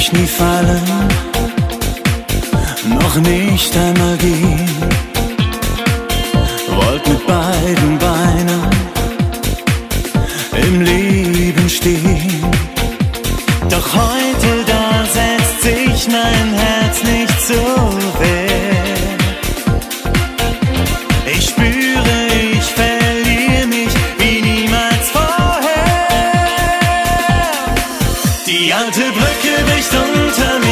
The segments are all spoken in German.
ich nie fallen, noch nicht einmal gehen. Wollt mit beiden Beinen im Leben stehen. Doch heute, da setzt sich mein Die alte Brücke bricht unter mir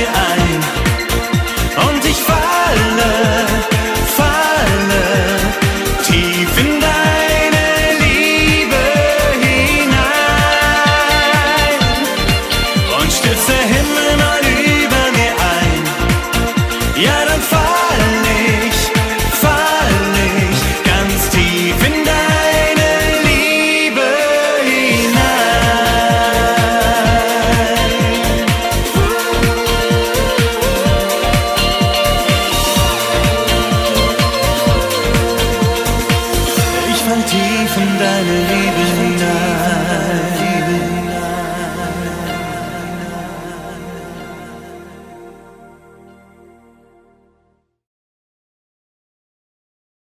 von deiner Liebe hinein.